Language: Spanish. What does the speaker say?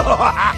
¡Ja, ah,